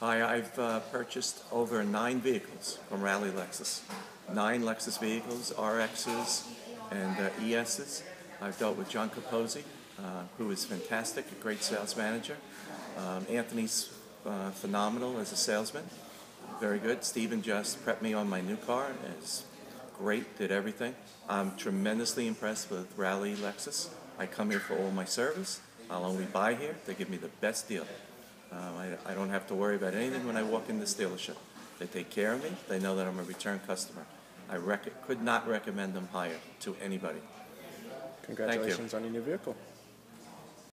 Hi, I've uh, purchased over nine vehicles from Rallye Lexus. Nine Lexus vehicles, RXs and uh, ESs. I've dealt with John Capozzi, uh, who is fantastic, a great sales manager. Um, Anthony's uh, phenomenal as a salesman, very good. Steven just prepped me on my new car, is great, did everything. I'm tremendously impressed with Rallye Lexus. I come here for all my service. I'll only buy here. They give me the best deal. Um, I, I don't have to worry about anything when I walk in this dealership. They take care of me. They know that I'm a return customer. I rec- could not recommend them higher to anybody. Congratulations on your new vehicle.